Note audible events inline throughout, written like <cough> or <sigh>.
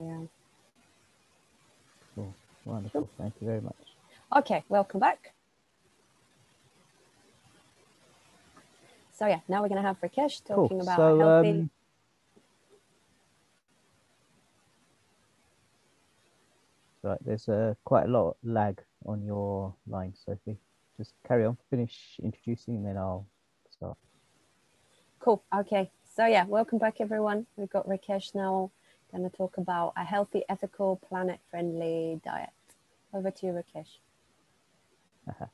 Yeah. Cool. Wonderful. Thank you very much. Okay, welcome back. So yeah, now we're going to have Rakesh talking cool. about so, healthy. Um, right, there's uh, quite a lot of lag on your line, Sophie. Just carry on, finish introducing, and then I'll start. Cool. Okay. So yeah, welcome back everyone. We've got Rakesh now going to talk about a healthy, ethical, planet-friendly diet. Over to you, Rakesh. <laughs>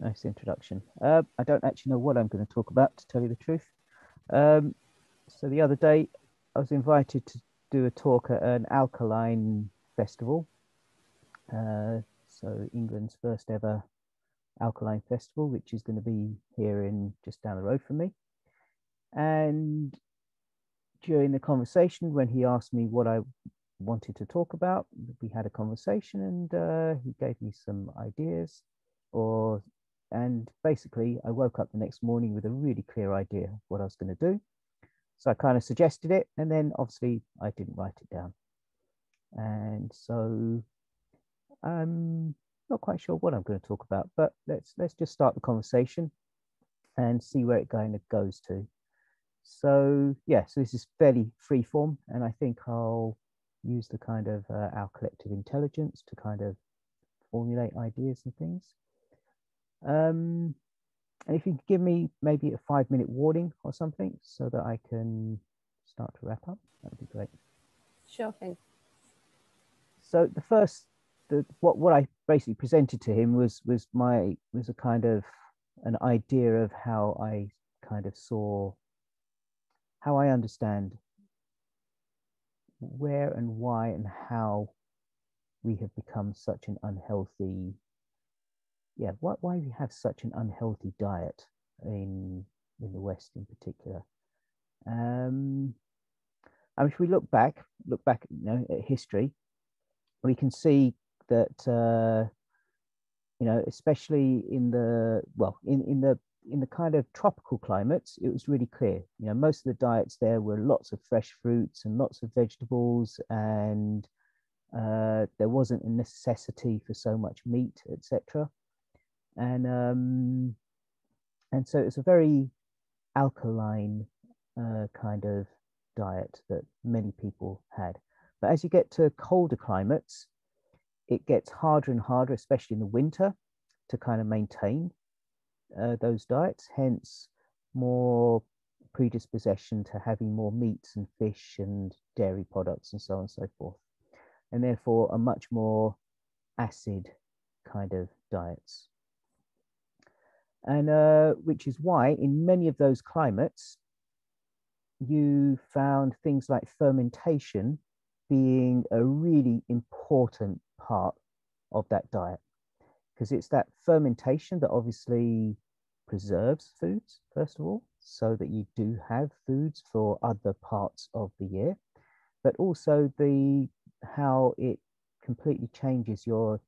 Nice introduction. Uh, I don't actually know what I'm going to talk about, to tell you the truth. Um, so the other day, I was invited to do a talk at an alkaline festival. Uh, so England's first ever alkaline festival, which is going to be here in just down the road from me. And during the conversation, when he asked me what I wanted to talk about, we had a conversation, and uh, he gave me some ideas, or and basically, I woke up the next morning with a really clear idea of what I was going to do. So I kind of suggested it, and then obviously I didn't write it down. And so I'm not quite sure what I'm going to talk about, but let's let's just start the conversation and see where it kind of goes to. So yeah, so this is fairly free form, and I think I'll use the kind of uh, our collective intelligence to kind of formulate ideas and things. Um, and if you could give me maybe a five minute warning or something so that I can start to wrap up, that would be great. Sure thing. So the first, the, what, what I basically presented to him was, was my, was a kind of an idea of how I kind of saw, how I understand where and why and how we have become such an unhealthy yeah, why, why we have such an unhealthy diet in in the West in particular. Um, and if we look back, look back, you know, at history, we can see that uh, you know, especially in the well, in in the in the kind of tropical climates, it was really clear. You know, most of the diets there were lots of fresh fruits and lots of vegetables, and uh, there wasn't a necessity for so much meat, etc and um, and so it's a very alkaline uh, kind of diet that many people had. But as you get to colder climates, it gets harder and harder, especially in the winter, to kind of maintain uh, those diets. Hence, more predisposition to having more meats and fish and dairy products and so on and so forth. And therefore, a much more acid kind of diets and uh, which is why in many of those climates you found things like fermentation being a really important part of that diet because it's that fermentation that obviously preserves foods first of all so that you do have foods for other parts of the year but also the how it completely changes your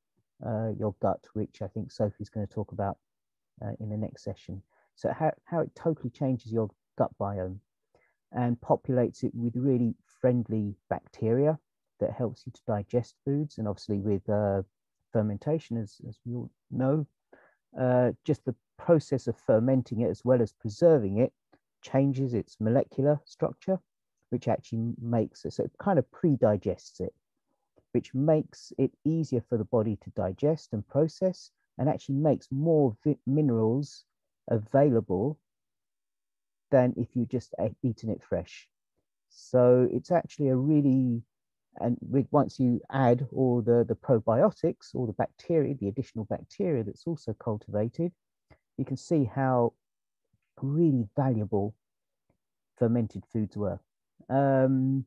uh, your gut which i think sophie's going to talk about uh, in the next session. So how, how it totally changes your gut biome and populates it with really friendly bacteria that helps you to digest foods. And obviously with uh, fermentation, as, as we all know, uh, just the process of fermenting it as well as preserving it changes its molecular structure, which actually makes it, so it kind of pre-digests it, which makes it easier for the body to digest and process and actually makes more minerals available than if you just eaten it fresh. So it's actually a really, and with, once you add all the, the probiotics, all the bacteria, the additional bacteria that's also cultivated, you can see how really valuable fermented foods were. Um,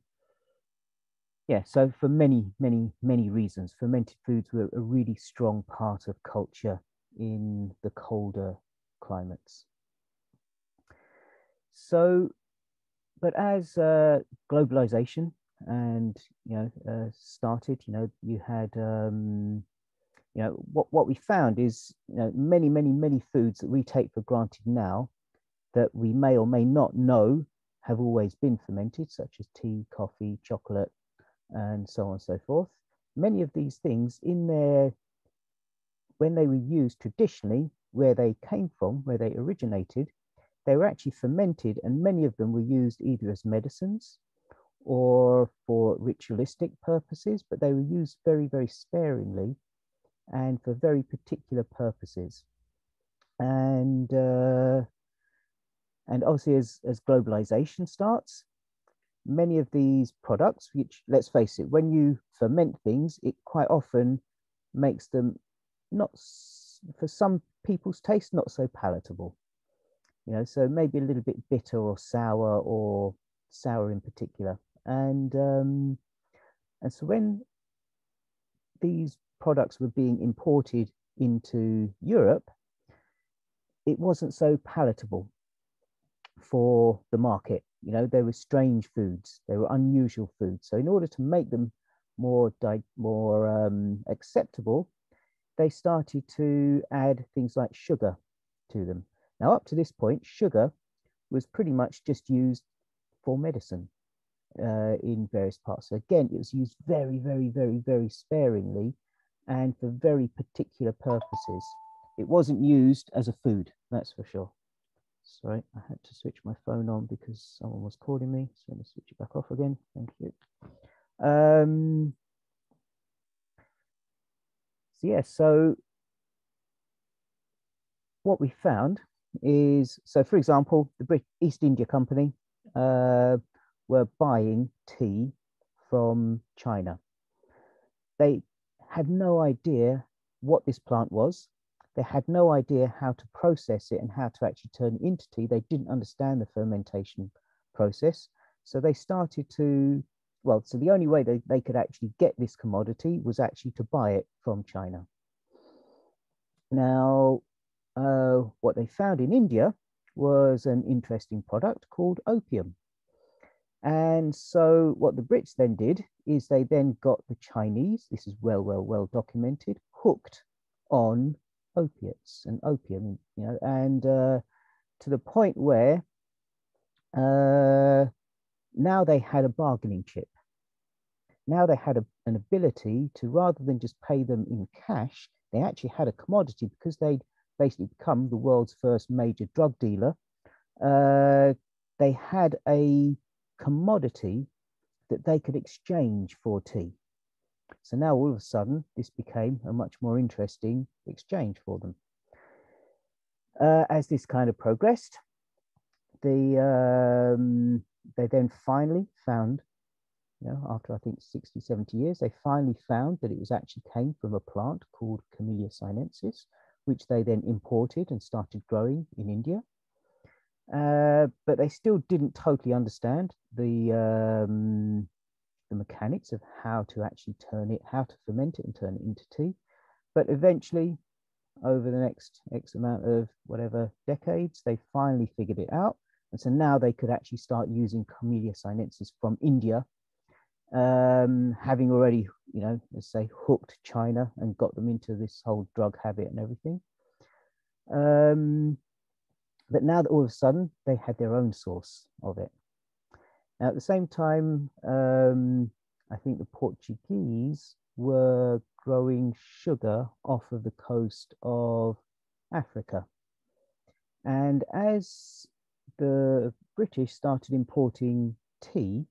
yeah, so for many, many, many reasons, fermented foods were a really strong part of culture in the colder climates. So, but as uh, globalization and you know uh, started, you know, you had um, you know what what we found is you know many, many, many foods that we take for granted now that we may or may not know have always been fermented, such as tea, coffee, chocolate, and so on and so forth. Many of these things in their, when they were used traditionally, where they came from, where they originated, they were actually fermented and many of them were used either as medicines or for ritualistic purposes, but they were used very, very sparingly and for very particular purposes. And uh, and obviously, as, as globalization starts, many of these products, which let's face it, when you ferment things, it quite often makes them not, for some people's taste, not so palatable. You know, so maybe a little bit bitter or sour or sour in particular. And um, and so when these products were being imported into Europe, it wasn't so palatable for the market. You know, they were strange foods, they were unusual foods. So in order to make them more more um, acceptable, they started to add things like sugar to them. Now, up to this point, sugar was pretty much just used for medicine uh, in various parts. So again, it was used very, very, very, very sparingly and for very particular purposes. It wasn't used as a food, that's for sure. Sorry, I had to switch my phone on because someone was calling me. So I'm going to switch it back off again. Thank you. Um, so yeah, so what we found is, so for example, the East India Company uh, were buying tea from China. They had no idea what this plant was. They had no idea how to process it and how to actually turn it into tea. They didn't understand the fermentation process. So they started to, well, so the only way they, they could actually get this commodity was actually to buy it from China. Now, uh, what they found in India was an interesting product called opium. And so what the Brits then did is they then got the Chinese, this is well, well, well documented, hooked on opiates and opium, you know, and uh, to the point where uh, now they had a bargaining chip. Now they had a, an ability to, rather than just pay them in cash, they actually had a commodity because they'd basically become the world's first major drug dealer. Uh, they had a commodity that they could exchange for tea. So now all of a sudden, this became a much more interesting exchange for them. Uh, as this kind of progressed, the um, they then finally found, you know, after I think 60, 70 years, they finally found that it was actually came from a plant called Camellia sinensis, which they then imported and started growing in India. Uh, but they still didn't totally understand the um, the mechanics of how to actually turn it, how to ferment it and turn it into tea. But eventually, over the next X amount of whatever decades, they finally figured it out. And so now they could actually start using Camellia sinensis from India, um, having already, you know, let's say hooked China and got them into this whole drug habit and everything. Um, but now that all of a sudden they had their own source of it. Now, at the same time, um, I think the Portuguese were growing sugar off of the coast of Africa. And as the British started importing tea,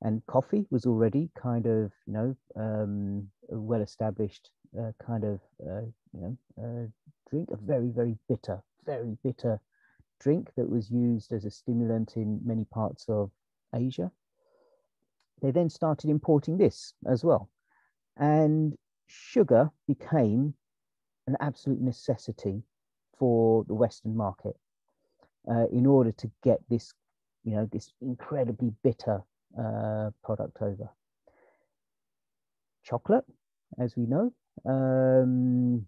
and coffee was already kind of, you know, um, a well-established uh, kind of, uh, you know, uh, drink, a very, very bitter, very bitter drink that was used as a stimulant in many parts of Asia. They then started importing this as well. And sugar became an absolute necessity for the Western market uh, in order to get this, you know, this incredibly bitter uh, product over. Chocolate, as we know, um,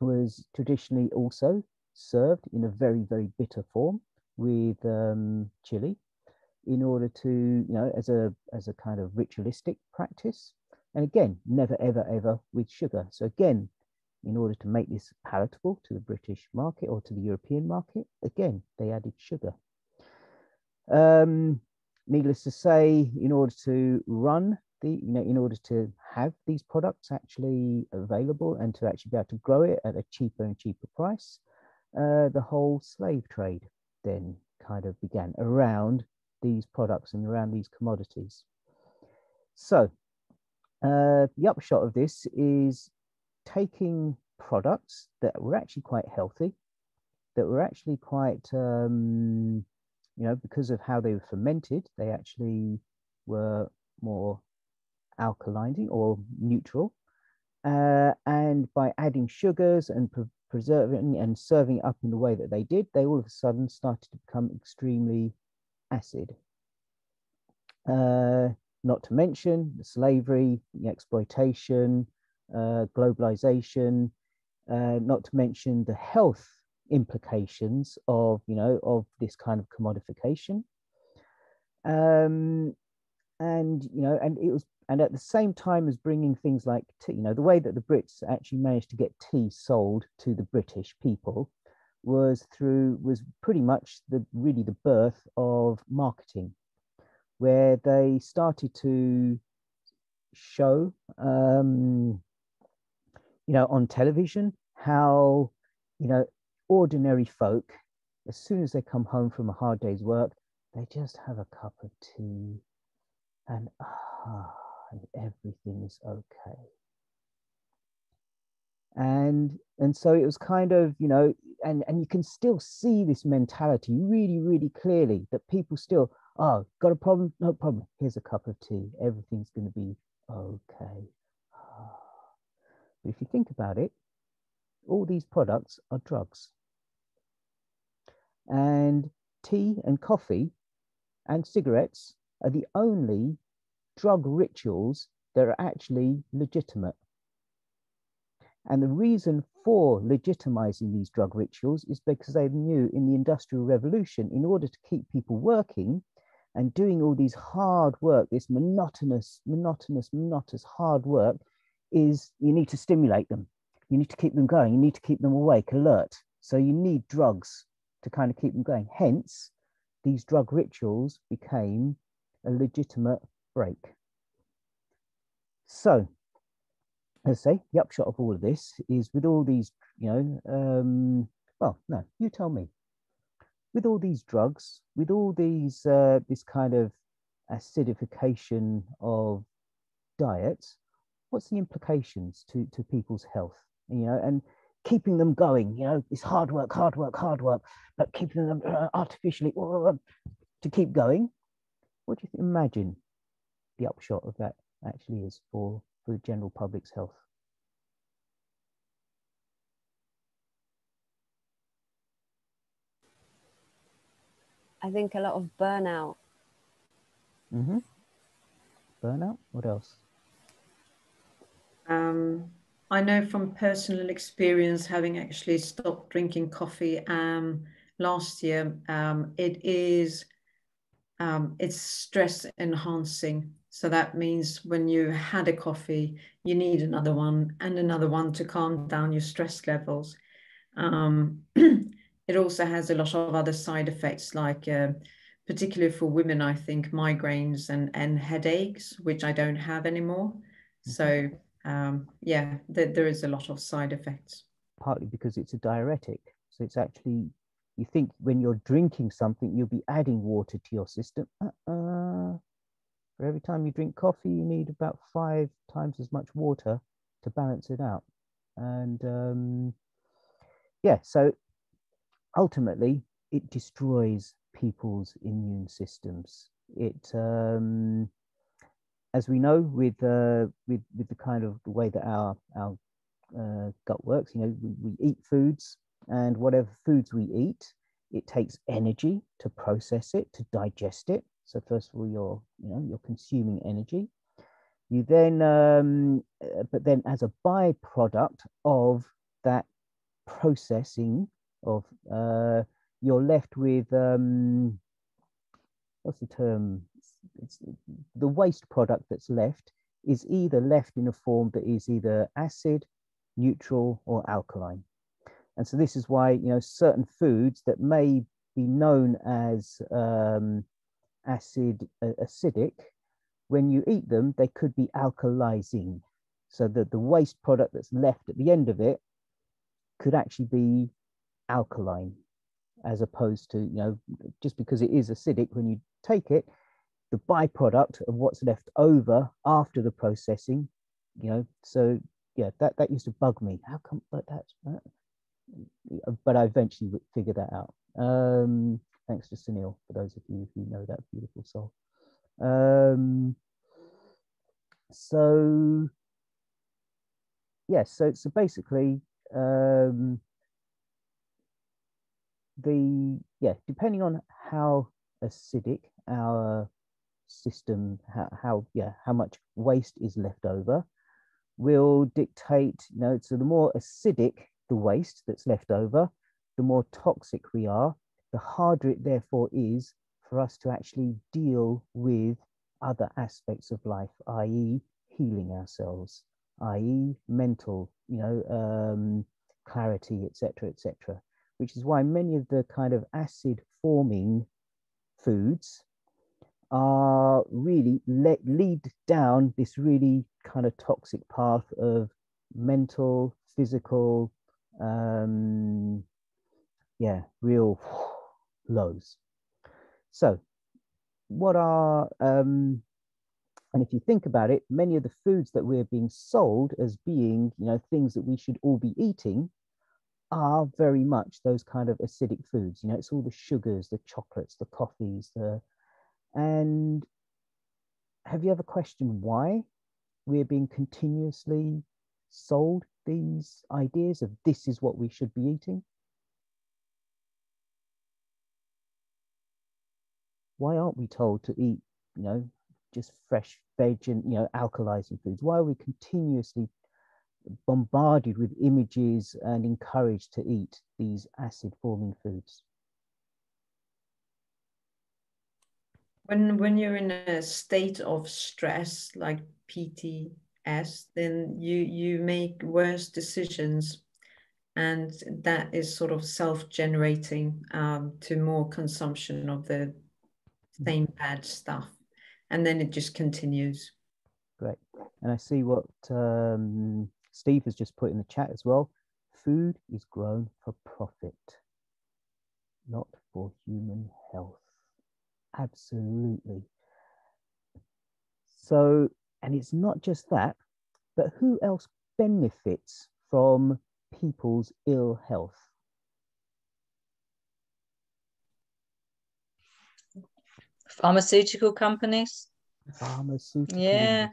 was traditionally also served in a very, very bitter form with um, chili in order to, you know, as a, as a kind of ritualistic practice. And again, never, ever, ever with sugar. So again, in order to make this palatable to the British market or to the European market, again, they added sugar. Um, needless to say, in order to run the, you know, in order to have these products actually available and to actually be able to grow it at a cheaper and cheaper price, uh, the whole slave trade then kind of began around these products and around these commodities. So uh, the upshot of this is taking products that were actually quite healthy, that were actually quite, um, you know, because of how they were fermented, they actually were more alkalining or neutral. Uh, and by adding sugars and preserving and serving up in the way that they did, they all of a sudden started to become extremely acid. Uh, not to mention the slavery, the exploitation, uh, globalization, uh, not to mention the health implications of, you know, of this kind of commodification. Um, and, you know, and it was, and at the same time as bringing things like tea, you know, the way that the Brits actually managed to get tea sold to the British people was through, was pretty much the, really the birth of marketing where they started to show, um, you know, on television how, you know, ordinary folk, as soon as they come home from a hard day's work, they just have a cup of tea and ah, and everything is okay. And and so it was kind of, you know, and, and you can still see this mentality really, really clearly that people still, Oh, got a problem? No problem. Here's a cup of tea. Everything's going to be okay. <sighs> But if you think about it, all these products are drugs. And tea and coffee and cigarettes are the only drug rituals that are actually legitimate. And the reason for legitimizing these drug rituals is because they knew in the Industrial Revolution, in order to keep people working, and doing all these hard work, this monotonous, monotonous, monotonous hard work, is you need to stimulate them. You need to keep them going. You need to keep them awake, alert. So you need drugs to kind of keep them going. Hence, these drug rituals became a legitimate break. So, let's say the upshot of all of this is with all these, you know, um, well, no, you tell me with all these drugs, with all these uh, this kind of acidification of diets, what's the implications to to people's health? You know, and keeping them going. You know, it's hard work, hard work, hard work, but keeping them uh, artificially to keep going. What do you imagine the upshot of that actually is for for the general public's health? I think a lot of burnout. Mm-hmm. Burnout. What else? Um, I know from personal experience, having actually stopped drinking coffee um, last year, um, it is um, it's stress enhancing. So that means when you had a coffee, you need another one and another one to calm down your stress levels. Um, <clears throat> it also has a lot of other side effects, like uh, particularly for women, I think migraines and, and headaches, which I don't have anymore. Mm-hmm. So um, yeah, th- there is a lot of side effects. Partly because it's a diuretic, so it's actually you think when you're drinking something, you'll be adding water to your system. Uh-uh. For every time you drink coffee, you need about five times as much water to balance it out. And um, yeah, so ultimately it destroys people's immune systems. It, um, as we know, with uh, with with the kind of the way that our our uh, gut works, you know, we, we eat foods, and whatever foods we eat, it takes energy to process it, to digest it. So first of all, you're you know you're consuming energy. You then, um, uh, but then as a byproduct of that processing of uh, you're left with um, what's the term? It's, the waste product that's left is either left in a form that is either acid, neutral, or alkaline. And so this is why you know certain foods that may be known as um, acid uh, acidic when you eat them, they could be alkalizing. So that the waste product that's left at the end of it could actually be alkaline, as opposed to, you know, just because it is acidic when you take it, the byproduct of what's left over after the processing, you know, so yeah, that, that used to bug me. How come, but that's, that, but I eventually figured that out. Um, thanks to Sunil, for those of you who know that beautiful soul. Um, so, yes, yeah, so, so basically, um, the, yeah, depending on how acidic our system, how, how, yeah, how much waste is left over, will dictate, you know, so the more acidic the waste that's left over, the more toxic we are, the harder it therefore is for us to actually deal with other aspects of life, i.e., healing ourselves, i.e., mental, you know, um, clarity, etc., etc. Which is why many of the kind of acid forming foods are really let lead down this really kind of toxic path of mental, physical, um, yeah, real lows. So, what are, um, and if you think about it, many of the foods that we're being sold as being, you know, things that we should all be eating are very much those kind of acidic foods. You know, it's all the sugars, the chocolates, the coffees, the, and have you ever questioned why we're being continuously sold these ideas of this is what we should be eating? Why aren't we told to eat, you know, just fresh veg and, you know, alkalizing foods? Why are we continuously bombarded with images and encouraged to eat these acid forming foods? When, when you're in a state of stress, like PTS, then you, you make worse decisions. And that is sort of self-generating um, to more consumption of the same bad stuff. And then it just continues. Great. And I see what um, Steve has just put in the chat as well. Food is grown for profit, not for human health. Absolutely. So, and it's not just that, but who else benefits from people's ill health? Pharmaceutical companies. Pharmaceutical yeah,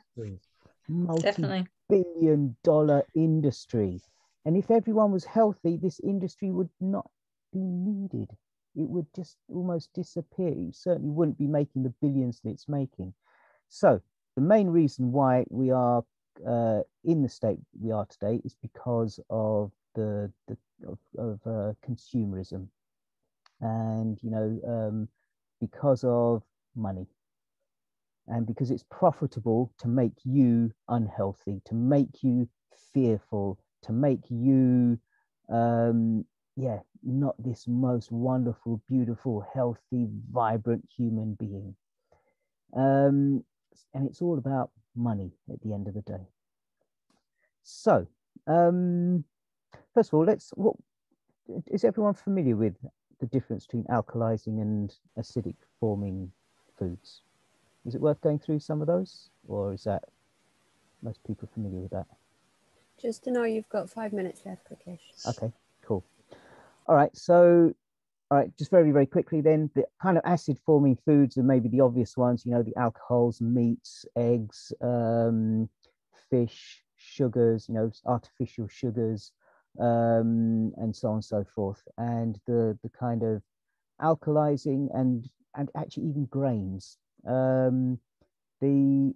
Multi definitely. Billion dollar industry. And if everyone was healthy, this industry would not be needed it would just almost disappear. You certainly wouldn't be making the billions that it's making. So the main reason why we are uh, in the state we are today is because of the, the of, of uh, consumerism, and you know um, because of money, and because it's profitable to make you unhealthy, to make you fearful, to make you um, yeah, not this most wonderful, beautiful, healthy, vibrant human being. Um, and it's all about money at the end of the day. So, um, first of all, let's. What is everyone familiar with the difference between alkalizing and acidic forming foods? Is it worth going through some of those, or is that most people familiar with that? Just to know you've got five minutes left, Rakesh. Okay, cool. All right, so all right, just very, very quickly then, the kind of acid forming foods are maybe the obvious ones, you know, the alcohols, meats, eggs, um, fish, sugars, you know, artificial sugars, um, and so on and so forth. And the, the kind of alkalizing and, and actually even grains. Um, the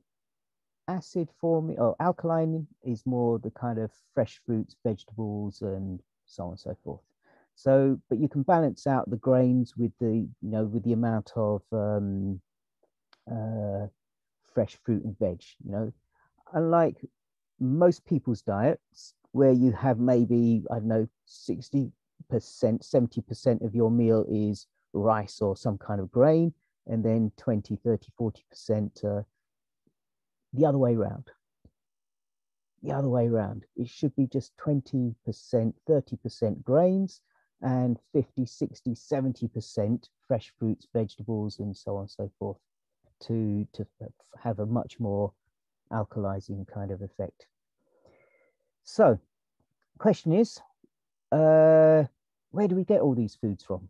acid forming, or oh, alkaline is more the kind of fresh fruits, vegetables, and so on and so forth. So, but you can balance out the grains with the, you know, with the amount of um, uh, fresh fruit and veg, you know, unlike most people's diets where you have maybe, I don't know, 60%, 70% of your meal is rice or some kind of grain, and then 20, 30, 40% uh, the other way around. The other way around. It should be just 20%, 30% grains and 50, 60, 70% fresh fruits, vegetables, and so on and so forth to, to have a much more alkalizing kind of effect. So, question is, uh, where do we get all these foods from?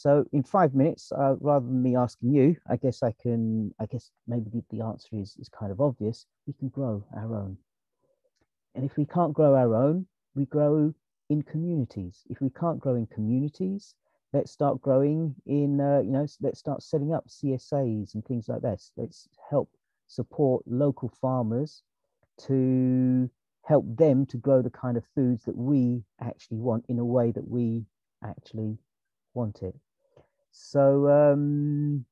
So in five minutes, uh, rather than me asking you, I guess I can, I guess maybe the, the answer is, is kind of obvious. We can grow our own. And if we can't grow our own, we grow in communities. If we can't grow in communities, let's start growing in, uh, you know, let's start setting up CSAs and things like this. Let's help support local farmers to help them to grow the kind of foods that we actually want in a way that we actually want it. So um,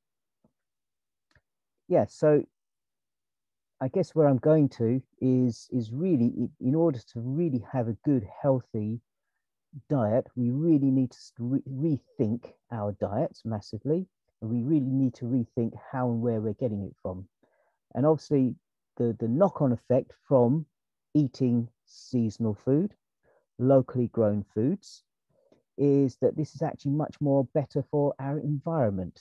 yeah, so I guess where I'm going to is is really in order to really have a good healthy diet, we really need to re rethink our diets massively, and we really need to rethink how and where we're getting it from. And obviously, the the knock-on effect from eating seasonal food, locally grown foods, is that this is actually much more better for our environment.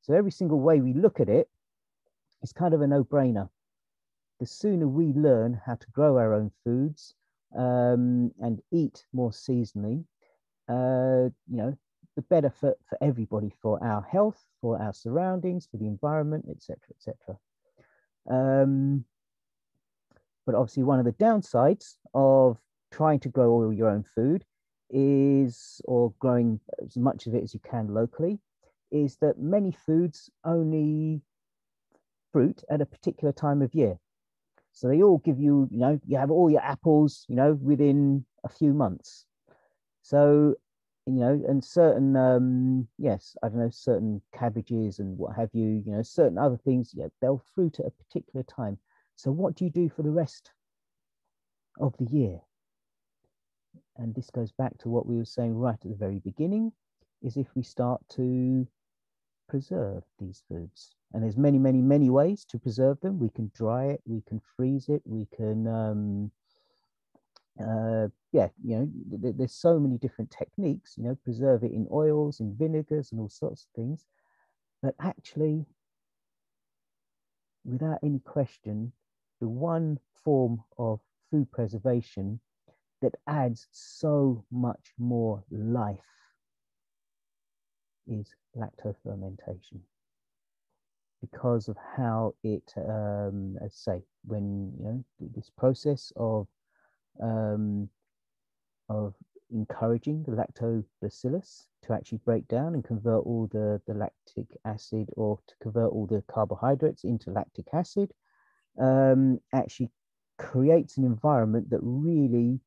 So every single way we look at it is kind of a no-brainer. The sooner we learn how to grow our own foods um, and eat more seasonally, uh, you know, the better for, for everybody, for our health, for our surroundings, for the environment, etc., etc. Um, but obviously, one of the downsides of trying to grow all your own food is, or growing as much of it as you can locally, is that many foods only fruit at a particular time of year. So they all give you, you know, you have all your apples, you know, within a few months. So, you know, and certain, um, yes, I don't know, certain cabbages and what have you, you know, certain other things, yeah, they'll fruit at a particular time. So what do you do for the rest of the year? And this goes back to what we were saying right at the very beginning, is if we start to preserve these foods. And there's many, many, many ways to preserve them. We can dry it, we can freeze it, we can, um, uh, yeah, you know, th there's so many different techniques, you know, preserve it in oils, in vinegars, and all sorts of things. But actually, without any question, the one form of food preservation that adds so much more life is lactofermentation. Because of how it, um, I say, when you know this process of um, of encouraging the lactobacillus to actually break down and convert all the, the lactic acid or to convert all the carbohydrates into lactic acid um, actually creates an environment that really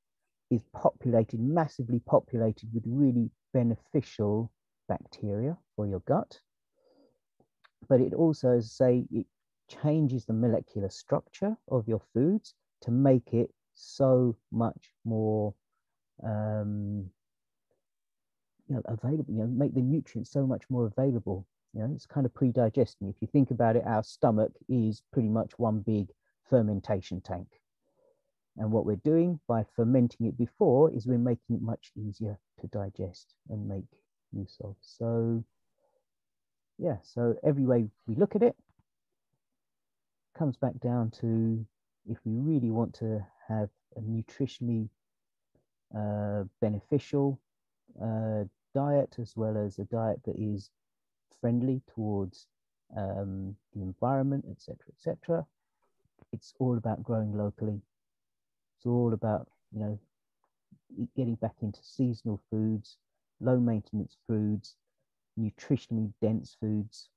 is populated, massively populated with really beneficial bacteria for your gut. But it also, as I say, it changes the molecular structure of your foods to make it so much more um, you know, available, you know, make the nutrients so much more available. You know, it's kind of pre-digesting. If you think about it, our stomach is pretty much one big fermentation tank. And what we're doing by fermenting it before is we're making it much easier to digest and make use of. So yeah, so every way we look at it comes back down to if we really want to have a nutritionally uh, beneficial uh, diet as well as a diet that is friendly towards um, the environment, etc., etc. It's all about growing locally it's all about, you know, getting back into seasonal foods, low maintenance foods, nutritionally dense foods,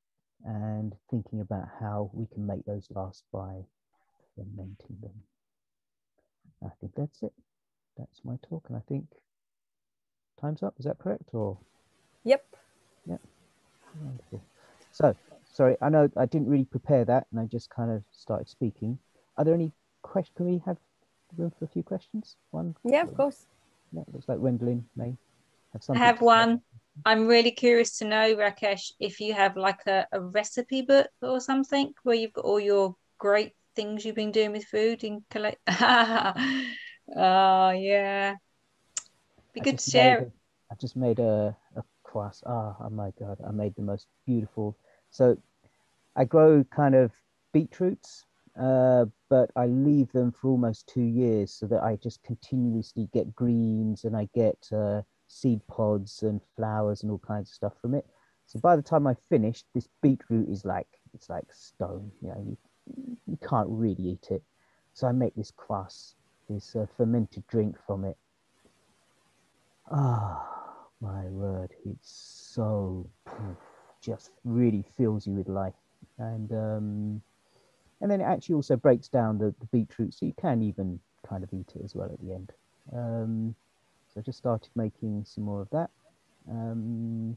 and thinking about how we can make those last by fermenting them. I think that's it. That's my talk, and I think time's up. Is that correct? Or yep. Yep. Wonderful. So, sorry, I know I didn't really prepare that, and I just kind of started speaking. Are there any questions? Can we have room for a few questions? One? Yeah, of course. Yeah, looks like Wendelin may have something. I have one. I'm really curious to know, Rakesh, if you have like a, a recipe book or something where you've got all your great things you've been doing with food and collect. <laughs> oh yeah, be good to share. I just made a, a kvass. Oh, ah, oh my god, I made the most beautiful. So I grow kind of beetroots, uh, but I leave them for almost two years so that I just continuously get greens and I get uh, seed pods and flowers and all kinds of stuff from it. So by the time I finished, this beetroot is like it's like stone. You know, you, you can't really eat it. So I make this kvass, this uh, fermented drink from it. Ah, oh, my word, it's so just really fills you with life, and um, and then it actually also breaks down the, the beetroot, so you can even kind of eat it as well at the end. Um, so I just started making some more of that. Um,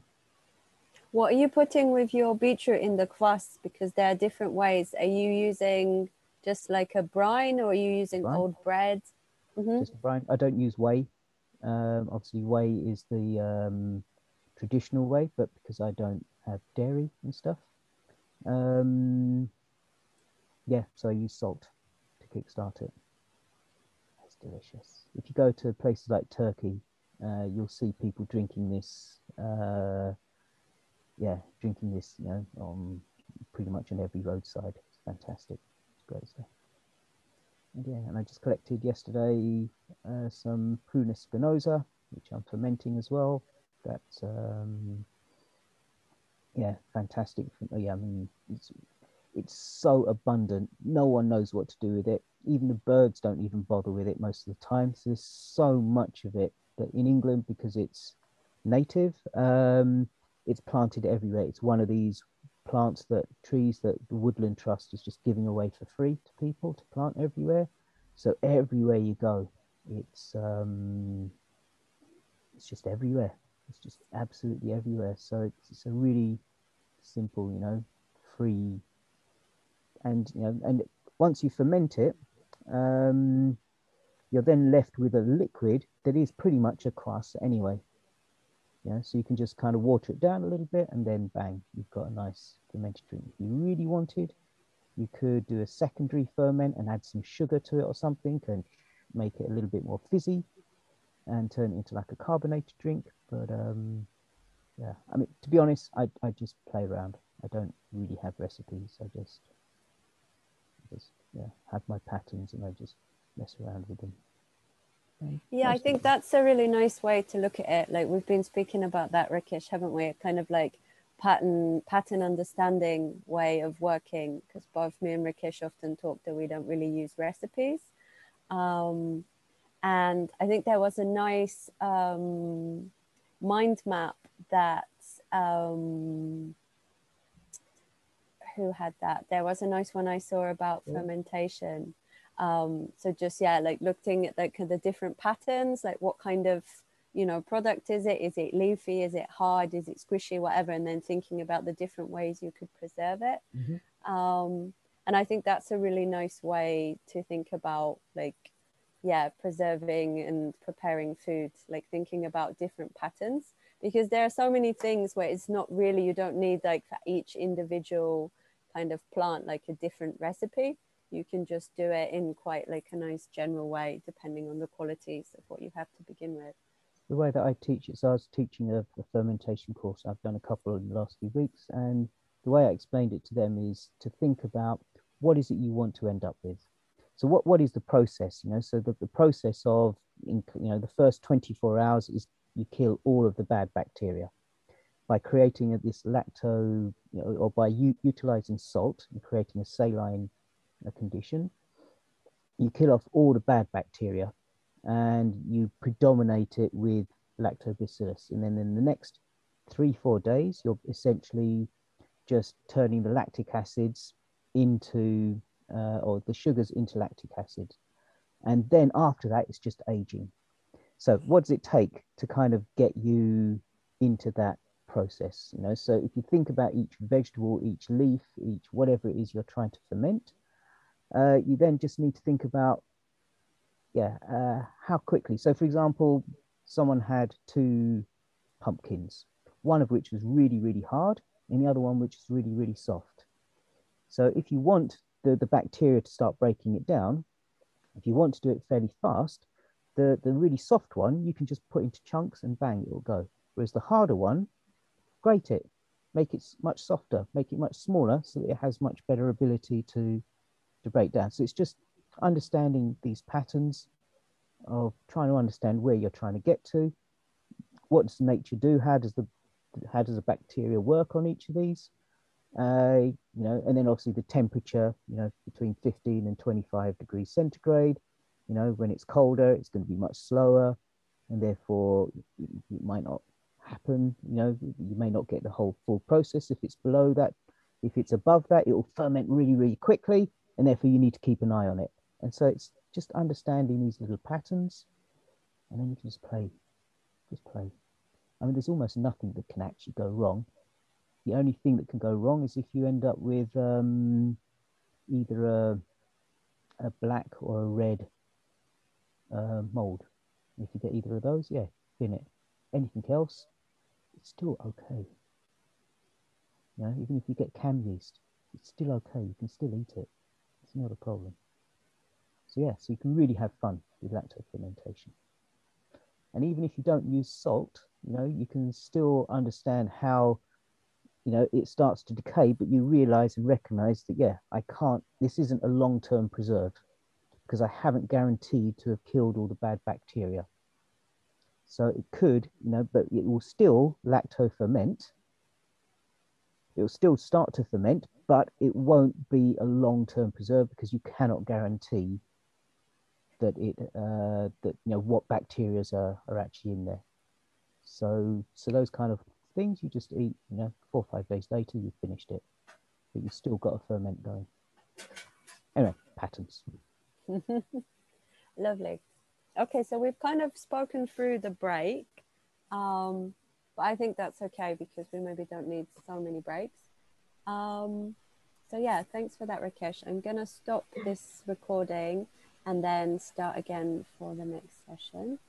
what are you putting with your beetroot in the kvass? Because there are different ways. Are you using just like a brine or are you using brine. old bread? Mm-hmm. Just brine. I don't use whey. Um, obviously, whey is the um, traditional way, but because I don't have dairy and stuff, um, yeah, so I use salt to kickstart it. It's delicious. If you go to places like Turkey, uh, you'll see people drinking this. Uh, yeah, drinking this, you know, on pretty much on every roadside. It's fantastic. It's great stuff. And yeah, and I just collected yesterday uh, some Prunus spinosa, which I'm fermenting as well. That's um, yeah, fantastic. Yeah, I mean, it's it's so abundant. No one knows what to do with it. Even the birds don't even bother with it most of the time. So there's so much of it that in England, because it's native, um, it's planted everywhere. It's one of these plants that trees that the Woodland Trust is just giving away for free to people to plant everywhere. So everywhere you go, it's um, it's just everywhere. It's just absolutely everywhere. So it's, it's a really simple, you know, free, and you know, and once you ferment it, um, you're then left with a liquid that is pretty much a kvass anyway. Yeah, so you can just kind of water it down a little bit and then bang, you've got a nice fermented drink. If you really wanted, you could do a secondary ferment and add some sugar to it or something and make it a little bit more fizzy and turn it into like a carbonated drink. But um, yeah, I mean, to be honest, I, I just play around. I don't really have recipes. I just, just yeah, have my patterns and I just mess around with them. Yeah, I think that's a really nice way to look at it. Like we've been speaking about that, Rakesh, haven't we? Kind of like pattern pattern understanding way of working because both me and Rakesh often talk that we don't really use recipes. Um, and I think there was a nice um, mind map that um, who had that? There was a nice one I saw about yeah. fermentation. Um, so just yeah like looking at like the different patterns like what kind of you know product is it? Is it leafy? Is it hard? Is it squishy? Whatever. And then thinking about the different ways you could preserve it. Mm-hmm. um, and i think that's a really nice way to think about like yeah preserving and preparing food like thinking about different patterns. Because there are so many things where it's not really you don't need like for each individual kind of plant like a different recipe you can just do it in quite like a nice general way, depending on the qualities of what you have to begin with. The way that I teach it, so I was teaching a, a fermentation course. I've done a couple in the last few weeks, and the way I explained it to them is to think about what is it you want to end up with. So what, what is the process? You know, so the, the process of in you know the first 24 hours is you kill all of the bad bacteria by creating this lacto, you know, or by utilizing salt and creating a saline a condition, you kill off all the bad bacteria and you predominate it with lactobacillus. And then in the next three, four days, you're essentially just turning the lactic acids into, uh, or the sugars into lactic acid. And then after that, it's just aging. So what does it take to kind of get you into that process? You know, so if you think about each vegetable, each leaf, each whatever it is you're trying to ferment, uh, you then just need to think about, yeah, uh, how quickly. So, for example, someone had two pumpkins, one of which was really, really hard, and the other one which is really, really soft. So, if you want the, the bacteria to start breaking it down. If you want to do it fairly fast, the, the really soft one, you can just put into chunks and bang, it will go. Whereas the harder one, grate it, make it much softer, make it much smaller so that it has much better ability to, to break down. So it's just understanding these patterns of trying to understand where you're trying to get to. What does nature do? How does the how does the bacteria work on each of these? Uh, you know, and then obviously the temperature, you know, between 15 and 25 degrees centigrade. You know, when it's colder, it's going to be much slower, and therefore it might not happen. You know, you may not get the whole full process if it's below that. If it's above that, it will ferment really, really quickly, and therefore you need to keep an eye on it. And so it's just understanding these little patterns, and then you can just play, just play. I mean, there's almost nothing that can actually go wrong. The only thing that can go wrong is if you end up with um, either a, a black or a red uh, mold. If you get either of those, yeah, bin it. Anything else, it's still okay. You know, even if you get kahm yeast, it's still okay. You can still eat it. It's not a problem. So yeah, so you can really have fun with lacto fermentation. And even if you don't use salt, you know, you can still understand how, you know, it starts to decay, but you realize and recognize that, yeah, I can't, this isn't a long-term preserve because I haven't guaranteed to have killed all the bad bacteria. So it could, you know, but it will still lacto ferment. It will still start to ferment, but it won't be a long-term preserve because you cannot guarantee that it uh, that you know what bacteria are, are actually in there. So so those kind of things you just eat, you know, four or five days later you've finished it, but you've still got a ferment going. Anyway, patterns. <laughs> Lovely. Okay, so we've kind of spoken through the break, um, but I think that's okay because we maybe don't need so many breaks. Um, so yeah, thanks for that, Rakesh. I'm gonna stop this recording and then start again for the next session.